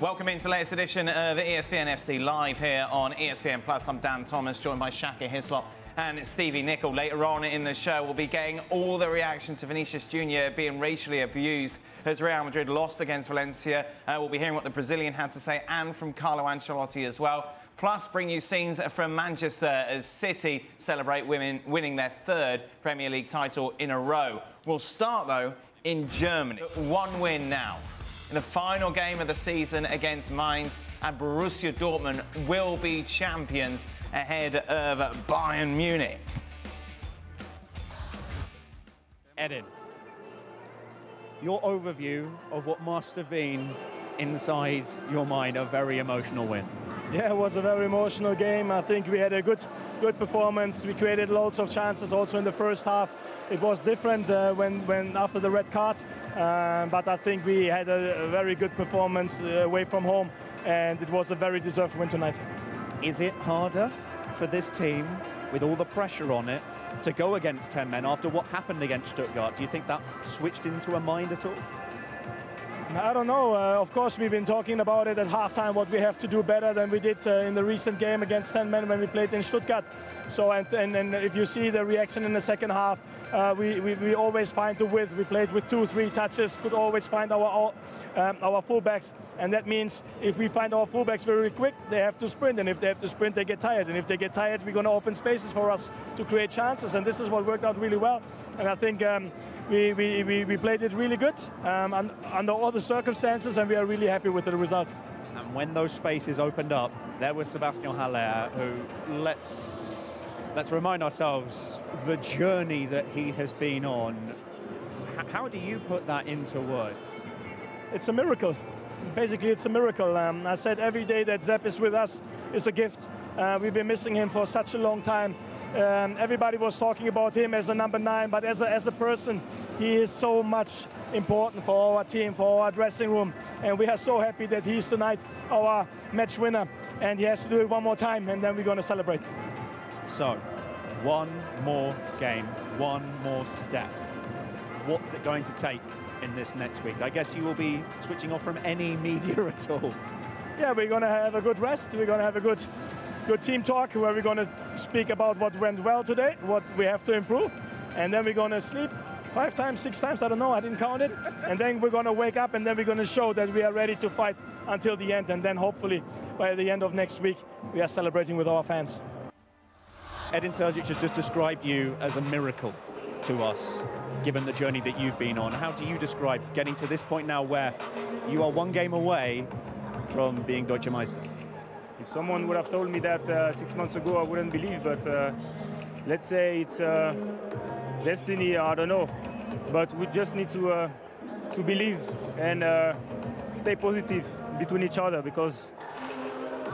Welcome into the latest edition of ESPN FC Live here on ESPN Plus. I'm Dan Thomas, joined by Shaka Hislop and Stevie Nicol. Later on in the show, we'll be getting all the reaction to Vinicius Jr. being racially abused as Real Madrid lost against Valencia. Uh, we'll be hearing what the Brazilian had to say and from Carlo Ancelotti as well. Plus, bring you scenes from Manchester as City celebrate women winning their third Premier League title in a row. We'll start, though, in Germany. One win now in the final game of the season against Mainz, and Borussia Dortmund will be champions ahead of Bayern Munich. Edin, your overview of what must have been inside your mind a very emotional win. Yeah, it was a very emotional game. I think we had a good, good performance. We created loads of chances also in the first half. It was different uh, when, when after the red card, uh, but I think we had a, a very good performance uh, away from home, and it was a very deserved win tonight. Is it harder for this team, with all the pressure on it, to go against 10 men after what happened against Stuttgart? Do you think that switched into a mind at all? I don't know. Uh, of course, we've been talking about it at halftime, what we have to do better than we did uh, in the recent game against 10 men when we played in Stuttgart. So, and, and, and if you see the reaction in the second half, uh, we, we, we, always find the width. We played with two, three touches, could always find our, um, our fullbacks. And that means if we find our fullbacks very quick, they have to sprint. And if they have to sprint, they get tired. And if they get tired, we're going to open spaces for us to create chances. And this is what worked out really well. And I think um, we, we, we, we, played it really good um, under all the circumstances, and we are really happy with the result. And when those spaces opened up, there was Sebastien Haller, who let's let's remind ourselves the journey that he has been on. How do you put that into words? It's a miracle. Basically, it's a miracle. Um, I said every day that Seb is with us is a gift. Uh, we've been missing him for such a long time. Um, everybody was talking about him as a number nine, but as a, as a person, he is so much important for our team, for our dressing room. And we are so happy that he is tonight our match winner. And he has to do it one more time, and then we're going to celebrate. So, one more game, one more step. What's it going to take in this next week? I guess you will be switching off from any media at all. Yeah, we're going to have a good rest. We're going to have a good good team talk where we're going to speak about what went well today, what we have to improve, and then we're going to sleep five times, six times, I don't know, I didn't count it. And then we're going to wake up and then we're going to show that we are ready to fight until the end. And then hopefully by the end of next week, we are celebrating with our fans. Edin Terzic has just described you as a miracle to us, given the journey that you've been on. How do you describe getting to this point now where you are one game away from being Deutsche Meister? If someone would have told me that uh, six months ago, I wouldn't believe. But uh, let's say it's uh, destiny. I don't know. But we just need to uh, to believe and uh, stay positive between each other because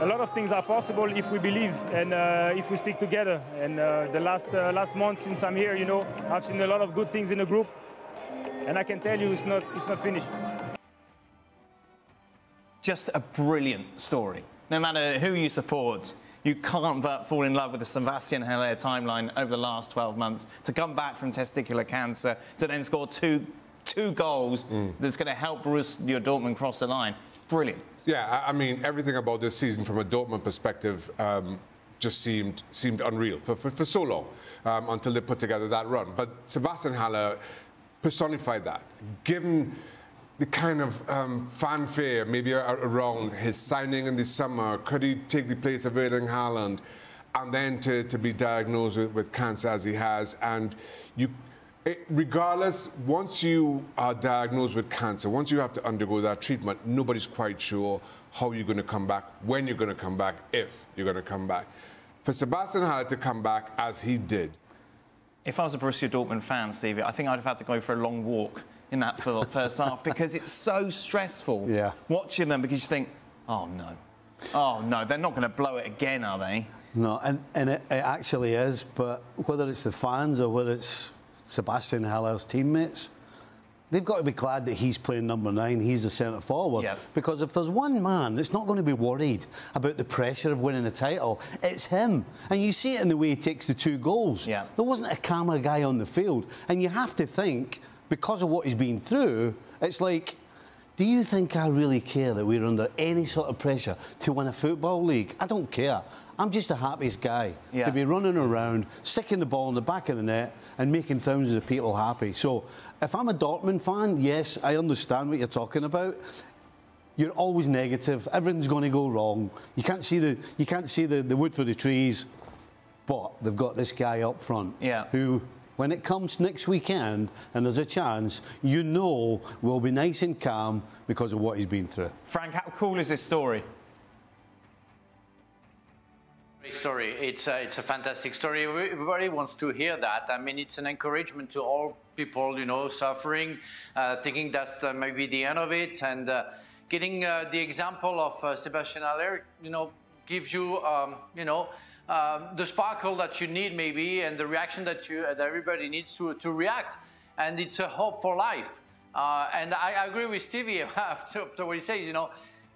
a lot of things are possible if we believe and uh, if we stick together. And the last last month since I'm here, you know, I've seen a lot of good things in the group, and I can tell you it's not it's not finished. Just a brilliant story no matter who you support, you can't but fall in love with the Sebastien Haller timeline over the last 12 months. To come back from testicular cancer, to then score two, two goals mm. that's going to help Borussia Dortmund cross the line. Brilliant. Yeah, I mean, everything about this season from a Dortmund perspective um, just seemed seemed unreal for, for, for so long um, until they put together that run. But Sebastien Haller personified that. Given the kind of um, fanfare maybe around his signing in the summer. Could he take the place of Erling Haaland? And then to, to be diagnosed with, with cancer as he has. And you, it, regardless, once you are diagnosed with cancer, once you have to undergo that treatment, nobody's quite sure how you're going to come back, when you're going to come back, if you're going to come back. For Sebastien Haller to come back as he did. If I was a Borussia Dortmund fan, Stevie, I think I'd have had to go for a long walk in that first half because it's so stressful yeah. watching them because you think, oh no, oh no, they're not going to blow it again, are they? No, and, and it, it actually is, but whether it's the fans or whether it's Sebastien Haller's teammates, they've got to be glad that he's playing number nine, he's the centre forward. Yep. Because if there's one man that's not going to be worried about the pressure of winning a title, it's him. And you see it in the way he takes the two goals. Yep. There wasn't a camera guy on the field. And you have to think because of what he's been through, it's like, Do you think I really care that we're under any sort of pressure to win a football league? I don't care. I'm just the happiest guy yeah. to be running around, sticking the ball in the back of the net and making thousands of people happy. So if I'm a Dortmund fan, yes, I understand what you're talking about. You're always negative. Everything's going to go wrong. You can't see the you can't see the, the wood for the trees. But they've got this guy up front yeah. who when it comes next weekend and there's a chance, you know we'll be nice and calm because of what he's been through. Frank, how cool is this story? Great story. It's a, it's a fantastic story. Everybody wants to hear that. I mean, it's an encouragement to all people, you know, suffering, uh, thinking that's uh, maybe the end of it, and uh, getting uh, the example of uh, Sebastien Haller, you know, gives you, um, you know, um, the sparkle that you need maybe and the reaction that you that everybody needs to, to react. And it's a hope for life. Uh, and I, I, agree with Stevie after, after, what he says you know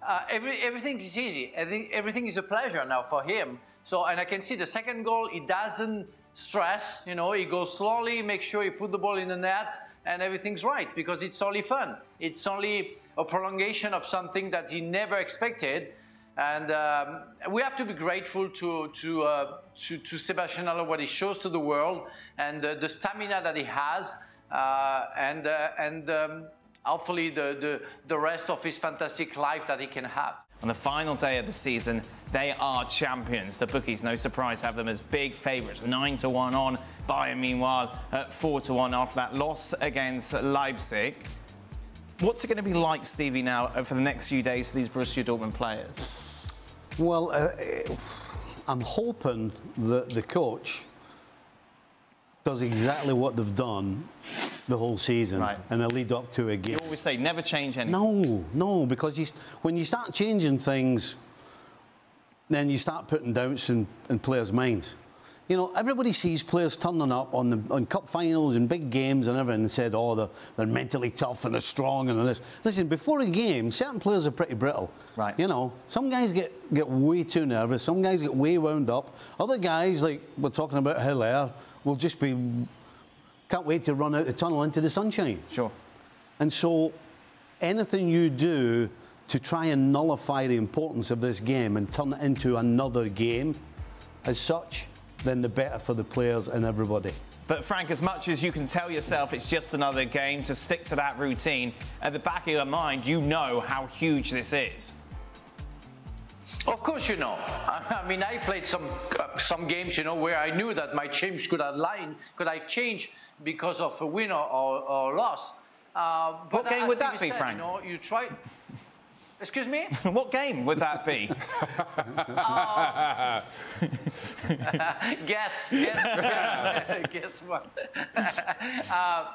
uh, every, everything is easy. Everything, everything is a pleasure now for him. So and I can see the second goal he doesn't stress you know he goes slowly make sure he put the ball in the net and everything's right because it's only fun. It's only a prolongation of something that he never expected and um, we have to be grateful to, to, uh, to, to, Sebastien Haller, what he shows to the world, and uh, the stamina that he has, uh, and, uh, and um, hopefully the, the, the rest of his fantastic life that he can have. On the final day of the season, they are champions. The bookies, no surprise, have them as big favourites. 9 to 1 on. Bayern, meanwhile, at 4 to 1 after that loss against Leipzig. What's it going to be like, Stevie, now for the next few days for these Borussia Dortmund players? Well, uh, I'm hoping that the coach does exactly what they've done the whole season right. and a lead up to a game. You always say never change anything. No, no, because you, when you start changing things, then you start putting doubts in, in players' minds. You know, everybody sees players turning up on the on cup finals and big games and everything and said, oh, they're, they're mentally tough and they're strong and this. Listen, before a game, certain players are pretty brittle. Right. You know, some guys get, get way too nervous. Some guys get way wound up. Other guys, like we're talking about Haller, will just be, can't wait to run out the tunnel into the sunshine. Sure. And so anything you do to try and nullify the importance of this game and turn it into another game as such, then the better for the players and everybody. But Frank, as much as you can tell yourself it's just another game, to stick to that routine, at the back of your mind, you know how huge this is. Of course, you know. I mean, I played some uh, some games, you know, where I knew that my change could have line, could I change because of a win or, or, or loss. Uh, what game would that be, said, Frank? You know, you try. Excuse me? what game would that be? uh, guess, guess, guess what? uh,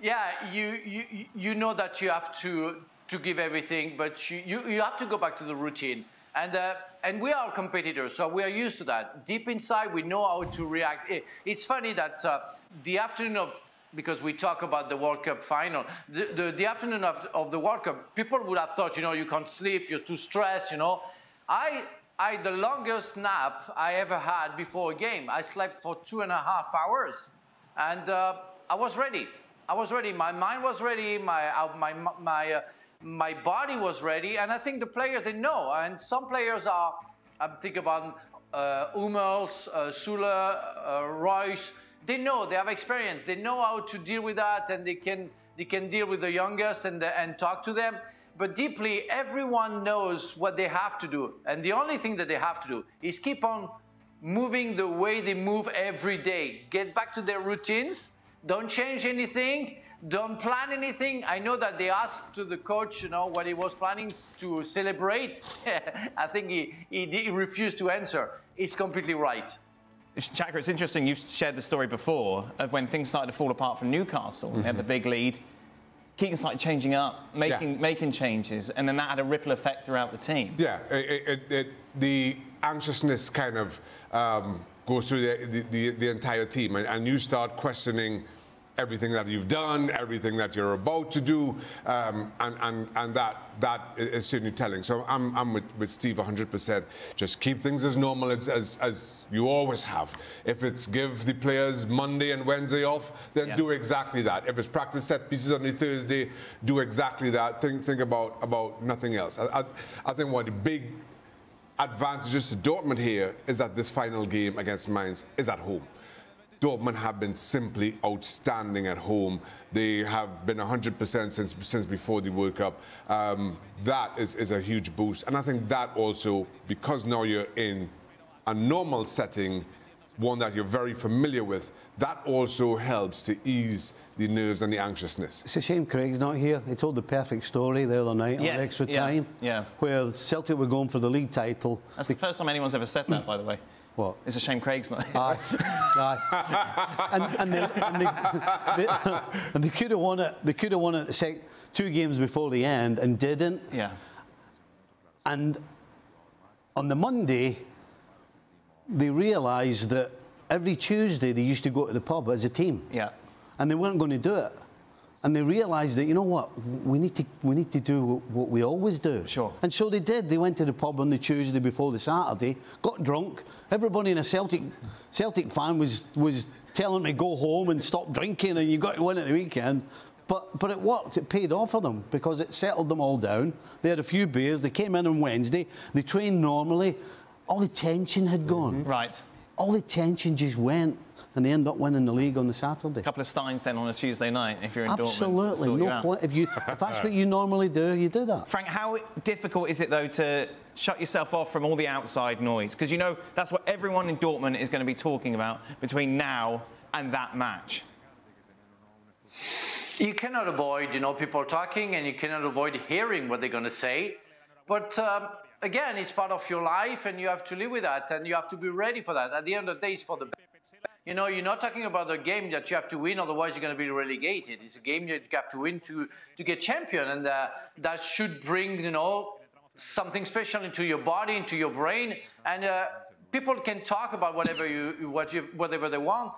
yeah, you, you, you know that you have to, to give everything, but you, you, you have to go back to the routine. And, uh, and we are competitors, so we are used to that. Deep inside, we know how to react. It, it's funny that uh, the afternoon of because we talk about the World Cup final. The, the, the, afternoon of, of the World Cup, people would have thought, you know, you can't sleep, you're too stressed, you know. I, I, the longest nap I ever had before a game, I slept for two and a half hours. And uh, I was ready. I was ready. My mind was ready. My, uh, my, my, uh, my body was ready. And I think the players, they know. And some players are, I'm thinking about uh, Hummels, uh, Sule, uh, Reus, they know, they have experience, they know how to deal with that and they can, they can deal with the youngest and, and talk to them. But deeply, everyone knows what they have to do. And the only thing that they have to do is keep on moving the way they move every day. Get back to their routines. Don't change anything. Don't plan anything. I know that they asked to the coach, you know, what he was planning to celebrate. I think he, he, he refused to answer. It's completely right. Shaka, it's interesting. You've shared the story before of when things started to fall apart for Newcastle. Mm-hmm. They had the big lead. Keegan started changing up, making yeah. making changes, and then that had a ripple effect throughout the team. Yeah, it, it, it, the anxiousness kind of um, goes through the, the, the, entire team, and, and, you start questioning everything that you've done, everything that you're about to do, um, and, and, and that, that is certainly telling. So I'm, I'm with, with Steve 100%. Just keep things as normal as, as, as, you always have. If it's give the players Monday and Wednesday off, then yeah. do exactly that. If it's practice set pieces on the Thursday, do exactly that. Think, think about, about nothing else. I, I, I think one of the big advantages to Dortmund here is that this final game against Mainz is at home. Dortmund have been simply outstanding at home. They have been 100% since, since before the World Cup. Um, that is, is a huge boost. And I think that also, because now you're in a normal setting, one that you're very familiar with, that also helps to ease the nerves and the anxiousness. It's a shame Craig's not here. He told the perfect story the other night yes, on extra yeah, time. Yeah. Where Celtic were going for the league title. That's the first time anyone's ever said that, by the way. What? It's a shame Craig's not. Aye. Aye. and, and, they, and, they, they, and they could have won it. They could have won it sec- two games before the end and didn't. Yeah. And on the Monday, they realised that every Tuesday they used to go to the pub as a team. Yeah. And they weren't going to do it and they realised that you know what we need to we need to do what we always do. Sure. And so they did. They went to the pub on the Tuesday before the Saturday, got drunk. Everybody in a Celtic Celtic fan was was telling me go home and stop drinking, and you got to win at the weekend. But, but it worked. It paid off for them because it settled them all down. They had a few beers. They came in on Wednesday. They trained normally. All the tension had gone. Right. All the tension just went and they end up winning the league on the Saturday. A couple of steins then on a Tuesday night if you're in Absolutely, Dortmund. no point. If you if that's what you normally do, you do that. Frank, how difficult is it though to shut yourself off from all the outside noise? Because you know that's what everyone in Dortmund is going to be talking about between now and that match. You cannot avoid, you know, people talking, and you cannot avoid hearing what they're going to say. But um, again, it's part of your life, and you have to live with that, and you have to be ready for that. At the end of the day, it's for the you know, you're not talking about a game that you have to win, otherwise you're going to be relegated. It's a game that you have to win to, to get champion, and uh, that should bring, you know, something special into your body, into your brain, and uh, people can talk about whatever you, what you, whatever they want.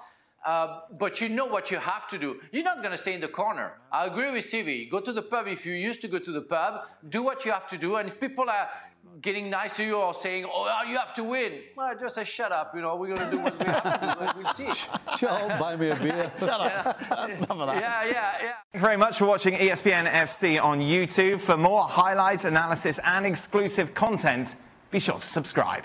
Uh, but you know what you have to do. You're not going to stay in the corner. I agree with Stevie. Go to the pub if you used to go to the pub. Do what you have to do. And if people are getting nice to you or saying, oh, uh, you have to win. Well, just say, shut up, you know, we're going to do what we have to do. We'll see. Shut up, buy me a beer. shut up. That's enough of that. Yeah, yeah, yeah. Thank you very much for watching ESPN FC on YouTube. For more highlights, analysis, and exclusive content, be sure to subscribe.